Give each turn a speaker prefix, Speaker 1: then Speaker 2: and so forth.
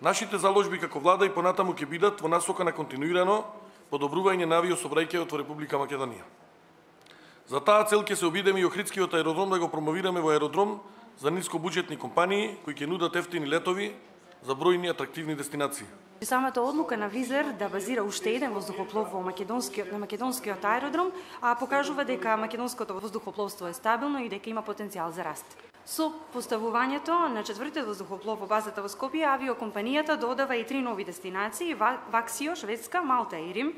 Speaker 1: Нашите заложби како влада и понатаму ќе бидат во насока на континуирано подобрување на авиособраќајот во Република Македонија. За таа цел ќе се обидеме и Охридскиот аеродром да го промовираме во аеродром за нискобуџетни компании кои ќе нудат ефтини летови за бројни атрактивни дестинации.
Speaker 2: Самата одлука на Визер да базира уште еден воздухоплов во македонскиот на македонскиот аеродром, а покажува дека македонското воздухопловство е стабилно и дека има потенцијал за раст. Со поставувањето на четвртиот воздухоплов во базата во Скопје, авиокомпанијата додава и три нови дестинации: Ваксио, Шведска, Малта и Рим,